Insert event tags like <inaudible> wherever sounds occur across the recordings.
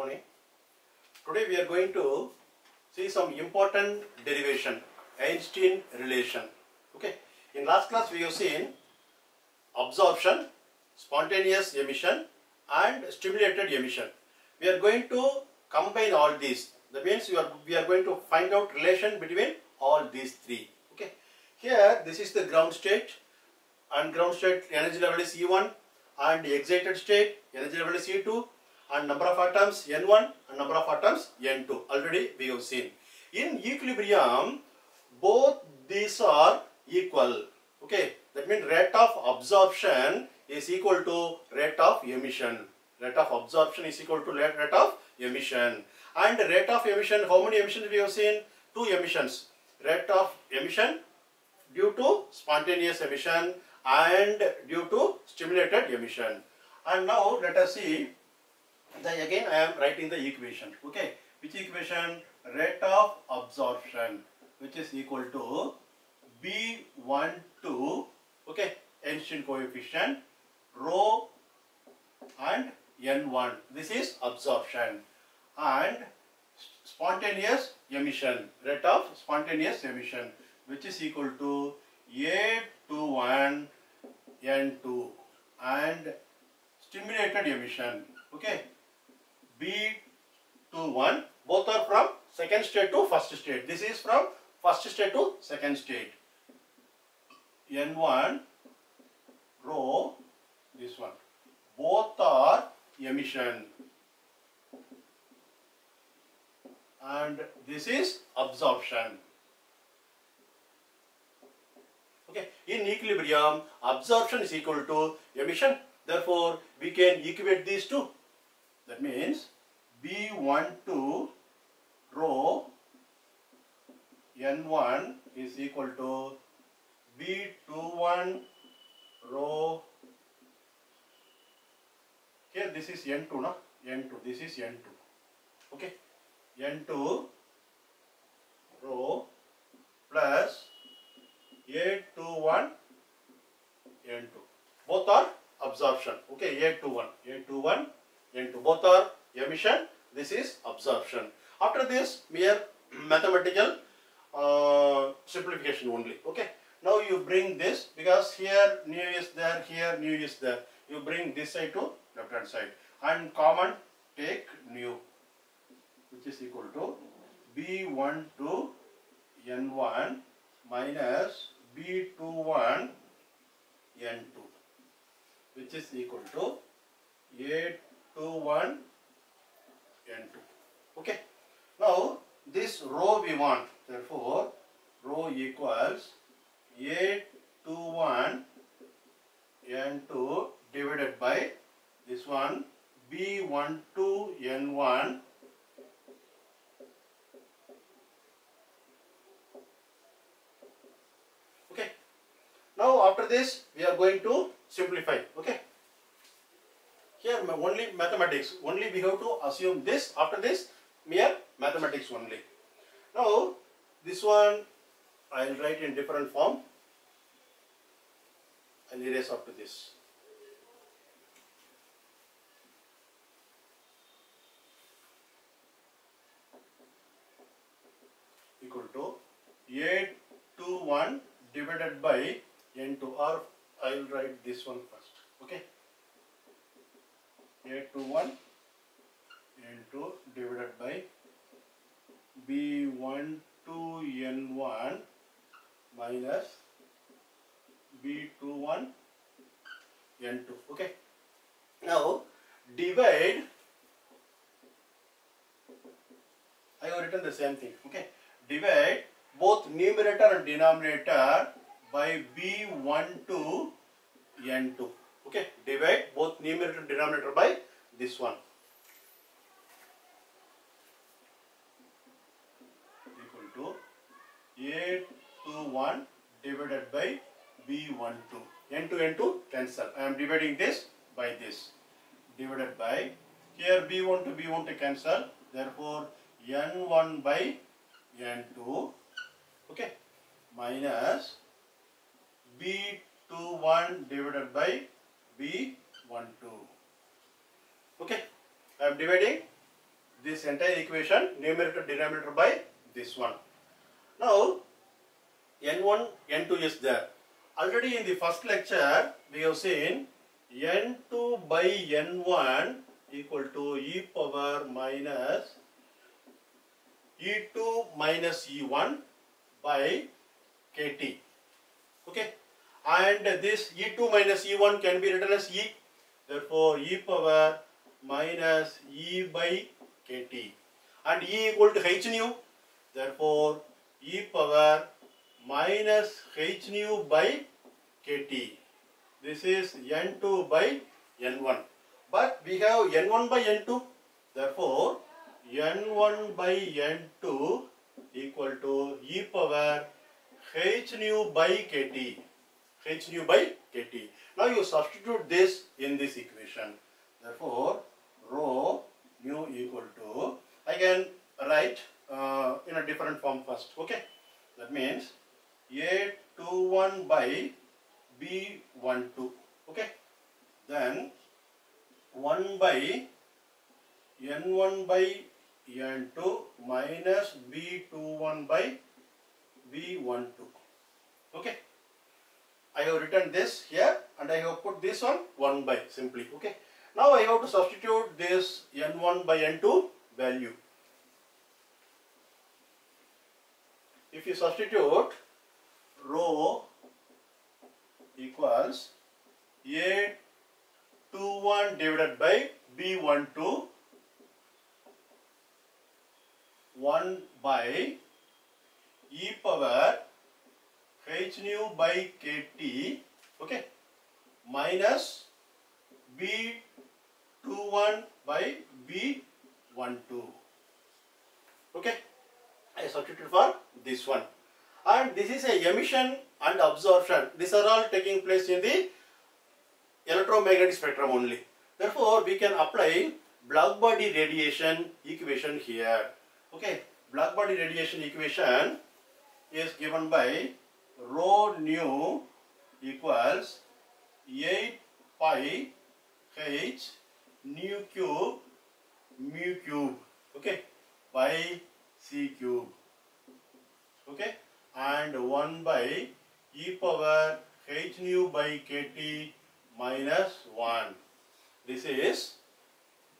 morning. Today we are going to see some important derivation, Einstein relation. Okay. In last class we have seen absorption, spontaneous emission and stimulated emission. We are going to combine all these. That means we are, we are going to find out relation between all these three. Okay. Here this is the ground state and ground state energy level is E1 and excited state energy level is E2 and number of atoms N1 and number of atoms N2 already we have seen. In equilibrium both these are equal. Okay? That means rate of absorption is equal to rate of emission. Rate of absorption is equal to rate of emission. And rate of emission how many emissions we have seen? Two emissions. Rate of emission due to spontaneous emission and due to stimulated emission. And now let us see, the, again I am writing the equation, okay, which equation? Rate of absorption which is equal to B12, okay, Einstein coefficient, rho and N1, this is absorption and spontaneous emission, rate of spontaneous emission which is equal to A21 N2 and stimulated emission okay B21 both are from second state to first state. This is from first state to second state. N1 rho this one. Both are emission. And this is absorption. Okay, in equilibrium, absorption is equal to emission. Therefore, we can equate these two. That means B12 rho N1 is equal to B21 rho. Here this is N2, no? N2. This is N2. Okay, N2 rho plus a21 N2 both are absorption okay A21 A21 N2 both emission this is absorption. After this mere mathematical uh, simplification only. Okay. Now you bring this because here nu is there here nu is there. You bring this side to left hand side. And common take nu which is equal to B1 to N1 minus B21 N2 which is equal to A21 N2 okay. Now this rho we want therefore rho equals A21 N2 divided by this one B12 N1 okay. Now after this we are going to simplify okay here only mathematics. Only we have to assume this after this mere mathematics only. Now this one I will write in different form. And erase up to this. Equal to 8 to 1 divided by n to r. I will write this one first. Okay 8 to 1 n2 divided by b1 to n1 minus b21 n2 okay. Now divide. I have written the same thing. Okay. Divide both numerator and denominator by B1 to N2. Okay, divide both numerator and denominator by this one. Equal to A to 1 divided by B1 2. N to N2 cancel. I am dividing this by this. Divided by, here B1 to B1 to cancel. Therefore, N1 by N2 okay minus b21 divided by b12 okay i am dividing this entire equation numerator denominator by this one. Now n1, n2 is there. Already in the first lecture we have seen n2 by n1 equal to e power minus e2 minus e1 by kt. Okay. And this e2 minus e1 can be written as e. Therefore, e power minus e by kt. And e equal to h nu. Therefore, e power minus h nu by kt. This is n2 by n1. But we have n1 by n2. Therefore, n1 by n2 equal to e power h nu by kt. H nu by kt. Now you substitute this in this equation. Therefore, rho nu equal to, I can write uh, in a different form first. Okay. That means A21 by B12. Okay. Then 1 by N1 by N2 minus B21 by B12. Okay. I have written this here and I have put this on 1 by simply. Okay. Now I have to substitute this N1 by N2 value. If you substitute rho equals A21 divided by B12 1 by e power h nu by kt okay minus b21 by b12 okay. I substitute for this one. And this is a emission and absorption. These are all taking place in the electromagnetic spectrum only. Therefore we can apply black body radiation equation here. Okay black body radiation equation is given by rho nu equals 8 pi h nu cube mu cube okay? By c cube okay? And 1 by e power h nu by kt minus 1 this is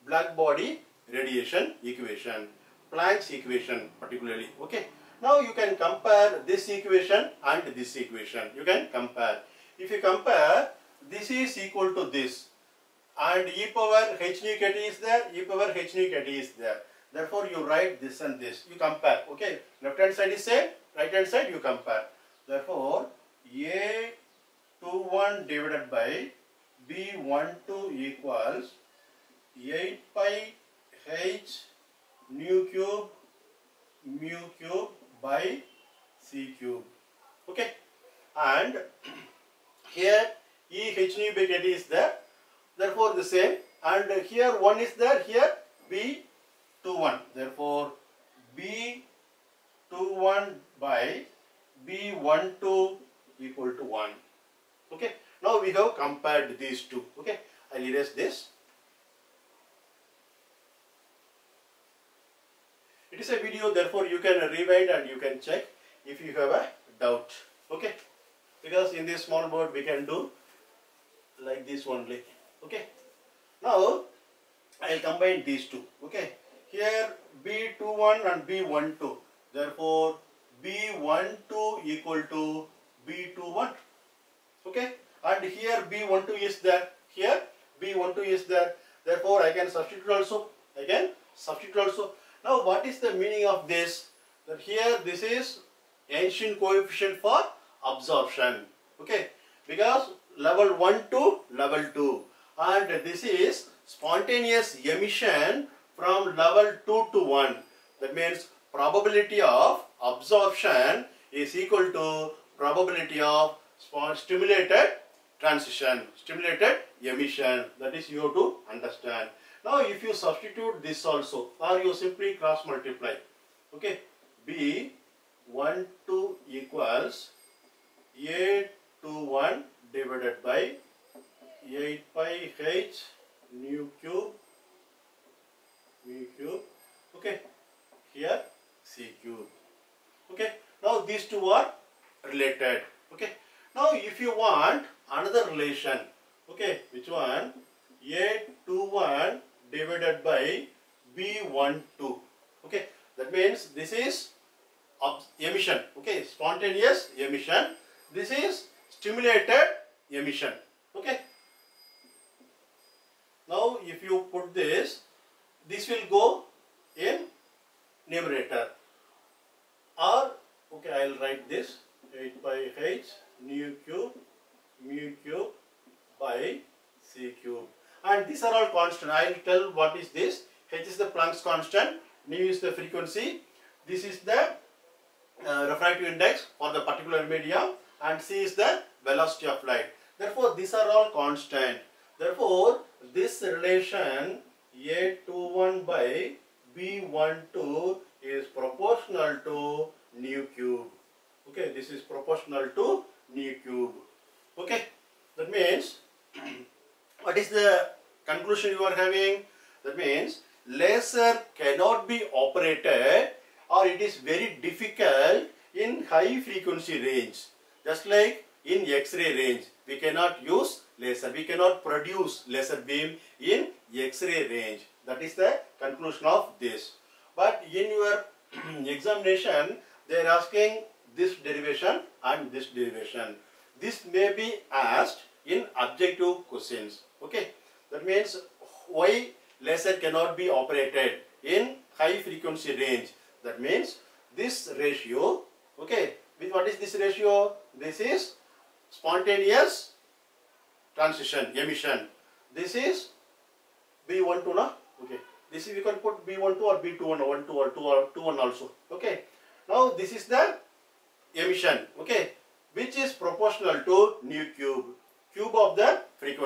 black body radiation equation Planck's equation particularly okay now you can compare this equation and this equation. You can compare. If you compare this is equal to this. And e power h nu kt is there e power h nu kt is there. Therefore you write this and this. You compare okay? Left hand side is same right hand side you compare. Therefore a 21 divided by b12 equals 8 pi h nu cube mu cube by c cube. Okay. And <clears throat> here e h nu by kt is there. Therefore the same. And here 1 is there. Here b 2 1. therefore b 2 1 by b 1 2 equal to 1 okay. Now we have compared these two. Okay. I'll erase this it is a video therefore you can rewind and you can check if you have a doubt. Okay? Because in this small board we can do like this only. Okay? Now i'll combine these two. Okay? Here b21 and b12 therefore b12 equal to b21 okay? And here b12 is there. Here b12 is there. Therefore i can substitute also. I can substitute also now what is the meaning of this? That here this is Einstein coefficient for absorption. Okay? Because level 1 to level 2 and this is spontaneous emission from level 2 to 1 that means probability of absorption is equal to probability of stimulated transition stimulated emission. That is you have to understand now if you substitute this also or you simply cross multiply okay b 1 2 equals a 2 1 divided by 8 pi h nu cube mu cube Okay, here c cube. Okay, now these two are related. Okay, now if you want another relation, okay, which one? A21 divided by B12. Okay, that means this is emission. Okay, spontaneous emission. This is stimulated emission. Okay. Now, if you put this, this will go in numerator. Or, okay, I will write this 8 by h nu cube mu cube by c cube. And these are all constant. I will tell what is this. h is the Planck's constant, nu is the frequency, this is the uh, refractive index for the particular medium and c is the velocity of light. Therefore, these are all constant. Therefore, this relation A21 by B12 is proportional to nu cube. Okay, this is proportional to nu cube. Okay, that means what is the conclusion you are having? That means laser cannot be operated or it is very difficult in high frequency range. Just like in X-ray range, we cannot use laser, we cannot produce laser beam in X-ray range. That is the conclusion of this. But in your <clears throat> examination, they are asking this derivation and this derivation. This may be asked in objective questions. Okay, that means why laser cannot be operated in high frequency range. That means this ratio, okay, what is this ratio? This is spontaneous transition, emission. This is B12, na? Okay. This is, you can put B12 or B21, 1, 2 or 2 or 2, 1 also. Okay. Now, this is the emission, okay, which is proportional to nu cube, cube of the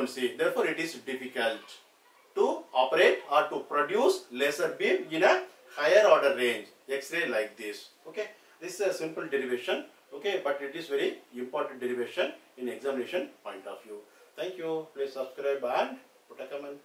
frequency. Therefore, it is difficult to operate or to produce laser beam in a higher order range, X-ray like this. Okay, this is a simple derivation. Okay, but it is very important derivation in examination point of view. Thank you. Please subscribe and put a comment.